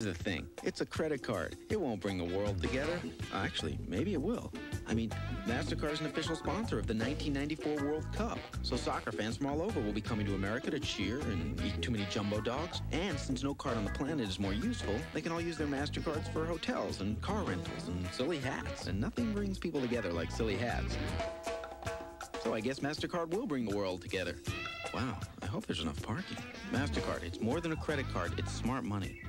the thing. It's a credit card. It won't bring the world together. Actually, maybe it will. I mean, MasterCard is an official sponsor of the 1994 World Cup. So soccer fans from all over will be coming to America to cheer and eat too many jumbo dogs. And since no card on the planet is more useful, they can all use their MasterCards for hotels and car rentals and silly hats. And nothing brings people together like silly hats. So I guess MasterCard will bring the world together. Wow, I hope there's enough parking. MasterCard, it's more than a credit card, it's smart money.